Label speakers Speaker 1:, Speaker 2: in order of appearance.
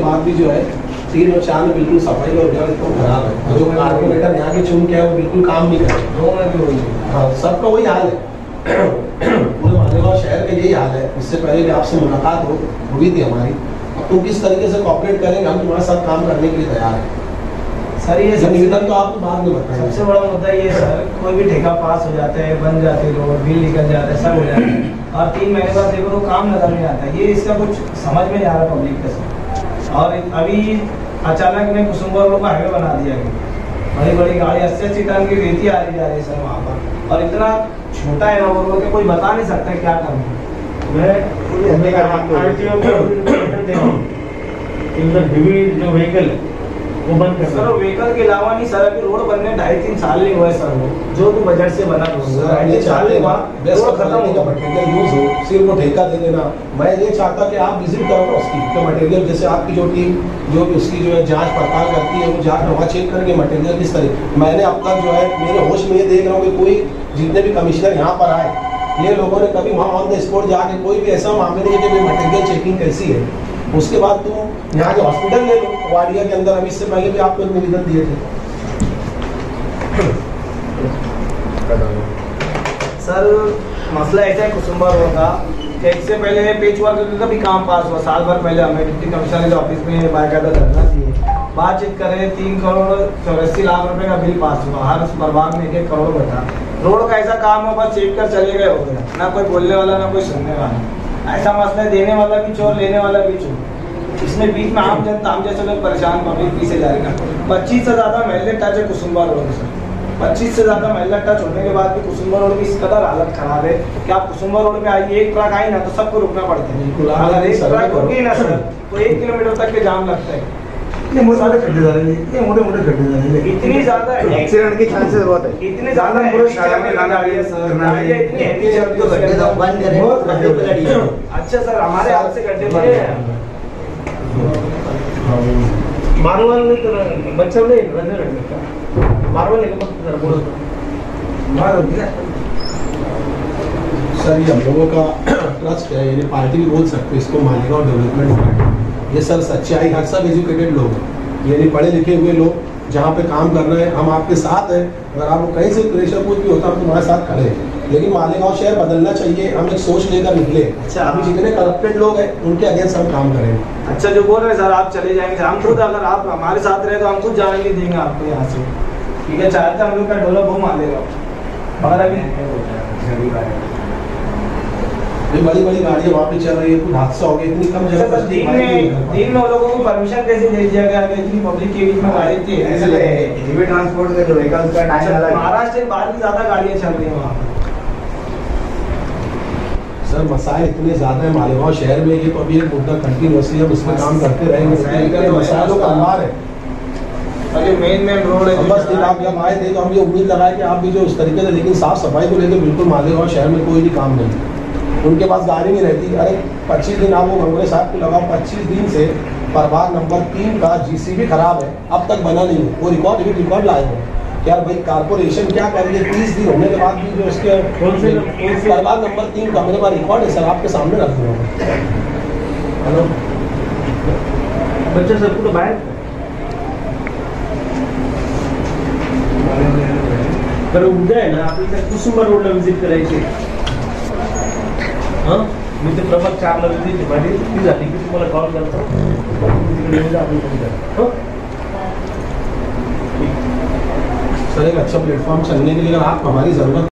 Speaker 1: बाद भी जो है तीन और चार में बिल्कुल सफ़ाई और जगह एकदम खराब है। और जो कार्बोरेटर यहाँ के चुन के है वो बिल्कुल काम नहीं कर रहे।
Speaker 2: दो में भी वही है।
Speaker 1: हाँ सबका वही हाल है। पूरे मालेगांव शहर का यही हाल है। इससे पहले भी आपसे मुलाकात हो हुई थी हमारी। अब तुम किस तरीके से कॉपरेट करेंगे हम तुम्हारे साथ काम करने के लिए तैयार हैं।
Speaker 2: सर ये
Speaker 1: निवेदन तो आपको बाद में बताएँगे
Speaker 2: सबसे बड़ा मुद्दा ये सर कोई भी ठेका पास हो जाता है बन जाती है रोड बिल निकल जाता है सब हो जाता है। और तीन महीने बाद देखो तो काम नज़र नहीं आता। ये इसका कुछ समझ में नहीं आ रहा पब्लिक का सर और अभी अचानक में कुसुम्बर का हाईवे बना दिया गया। बड़ी बड़ी गाड़ी अस्सी अस्सी टन की रेती आ रही जा रही है सर वहाँ पर। और इतना छोटा है ना वो कि कोई बता नहीं सकता क्या करना
Speaker 3: मैं हूँ कि उधर हेवी जो व्हीकल है वो बंद कर
Speaker 2: सर व्हीकल के अलावा नहीं सर अभी रोड बनने ढाई तीन साल नहीं हुआ है सर वो। जो तो बजट से बना
Speaker 1: सर, ये चाहते
Speaker 2: नहीं हुआ। रोड खत्म
Speaker 1: क्वालिटी का
Speaker 2: हो
Speaker 1: मटेरियल यूज़ हो सिर्फ़ वो ठेका दे देना। मैं ये चाहता कि आप विज़िट करो ना उसकी तो मटेरियल जैसे आपकी जो टीम जो भी उसकी जो है जाँच पड़ताल करती है वो जाँच वहाँ चेक करेंगे मटेरियल किस तरह। मैंने अब तक जो है मेरे होश में ये देख रहा हूँ कि कोई जितने भी कमिश्नर यहाँ पर आए ये लोगों ने कभी वहाँ ऑन द स्पॉट जाके कोई भी ऐसा मामले नहीं है कि मटेरियल चेकिंग कैसी है। उसके बाद तुम यहाँ के हॉस्पिटल ले लो, वाडिया के अंदर। अभी इससे पहले भी आपको एक निवेदन दिए थे।
Speaker 2: सर, मसला ऐसा है कुसुम्बा रोड का। इससे पहले पेच वर्क का भी काम पास हुआ? साल भर पहले हमें डिप्टी कमिश्नर के ऑफ़िस में बाकायदा धरना दिए। बातचीत करें तीन करोड़ चौरासी लाख रुपए का बिल पास हुआ। हर प्रभाग में एक एक करोड़ बता रोड का ऐसा काम है बस चेक कर चले गए हो गया ना कोई बोलने वाला, ना कोई सुनने वाला। ऐसा मसला है देने वाला भी चोर लेने वाला भी चोर। इसमें बीच में आम जनता आम जैसे लोग परेशान पब्लिक पीछे जाएगा रहे पच्चीस से ज़्यादा महल्ले टच है कुसुम्बा रोड से। पच्चीस से ज़्यादा महिला टच होने के बाद भी कुसुम्बा रोड की इस कदर हालत खराब है कि आप कुसुम्बा रोड में आइए एक ट्रक आई ना तो सबको रुकना पड़ता है। अगर एक ट्रक। रुकी ना सर तो एक किलोमीटर तक के जाम लगता है।
Speaker 4: इतने मोटे मोटे खड्डे जा रहे हैं इतने मोटे मोटे खड्डे जा रहे हैं
Speaker 2: इतनी ज़्यादा
Speaker 4: एक्सीडेंट के चांसेस बहुत है।
Speaker 2: इतनी ज़्यादा
Speaker 4: पूरे शहर में
Speaker 2: लगी है सर
Speaker 4: करना है।
Speaker 2: इतनी चलती है
Speaker 5: तो गड्ढे तो बंद करें।
Speaker 4: बहुत
Speaker 5: गड्ढे पे लड़ी है।
Speaker 2: अच्छा सर हमारे हाथ से गड्ढे पड़े हैं
Speaker 3: मारवाल ने तो बच्चा ने रंजन रखने का। मारवाल ने कब बोलो
Speaker 4: मार दिया
Speaker 1: सर ये हम लोगों का ट्रस्ट है यानी पार्टी भी बोल सकते हैं इसको मालेगांव डेवलपमेंट पार्टी ये सर सच्चाई हर सब एजुकेटेड लोग हैं। यानी पढ़े लिखे हुए लोग जहाँ पे काम करना है हम आपके साथ हैं। अगर आपको कहीं से प्रेशर कुछ भी होता है हम तुम्हारे साथ खड़े हैं। लेकिन मालेगांव शहर बदलना चाहिए हम एक सोच लेकर निकले।
Speaker 2: अच्छा।
Speaker 1: अभी जितने करप्टेड लोग हैं उनके अगेंस्ट हम काम करेंगे।
Speaker 2: अच्छा जो बोल रहे हैं सर आप चले जाएँगे। हम खुद अगर आप हमारे साथ रहे तो हम खुद जाने नहीं देंगे आपको यहाँ से। ठीक है चाहते हैं हम लोग का डोला वो मान लेगा मगर अभी
Speaker 1: बड़ी बड़ी गाड़ियाँ वहाँ पे चल रही है कुछ हादसा हो गया इतनी कम जगह
Speaker 2: दिन में दिन में लोगों को परमिशन कैसे दे दिया गया कि इतनी पब्लिक के बीच में गाड़ी थी ऐसे
Speaker 4: हेवी ट्रांसपोर्ट का जो व्हीकल्स का टाइम अलग है।
Speaker 2: महाराष्ट्र के बाद भी ज़्यादा गाड़ियाँ चल रही हैं वहाँ
Speaker 1: सर मसाइल इतने ज़्यादा है मालेगांव शहर में ये तो अभी एक मुद्दा कंटिन्यूसली हम उसमें काम करते रहेंगे।
Speaker 2: मसाइल का
Speaker 1: मसाइलों का अंबार है।
Speaker 2: मेन मेन रोड है
Speaker 1: बस दिन आप जब आए थे तो हम ये उम्मीद लगाए कि आप भी जो उस तरीके से लेकिन साफ़ सफ़ाई को लेकर बिल्कुल मालेगांव शहर में कोई भी काम नहीं। है उनके पास गाड़ी नहीं रहती। अरे पच्चीस दिन आप वो गंगोले साहब को लगाओ पच्चीस दिन से प्रभाग नंबर तीन का जीसीबी खराब है। अब तक बना नहीं वो रिकॉर्ड भी रिकॉर्ड लाए हैं। यार भाई कारपोरेशन क्या कर रही है तीस दिन होने के बाद भी जो
Speaker 3: से-
Speaker 1: प्रभाग नंबर तीन का मेरे पास रिकॉर्ड है सर आपके सामने रख दूँगा हेलो?
Speaker 3: बच्चा सबको तो बाहेर? तर उद्या आहे ना आपल्याला त्या कुसुंबा रोडला व्हिजिट करायची मी प्रभाग चारला व्हिजिट माझी ती झाली कॉल करा.
Speaker 1: सर, एक अच्छा प्लेटफॉर्म चलने के लिए आप हमारी ज़रूरत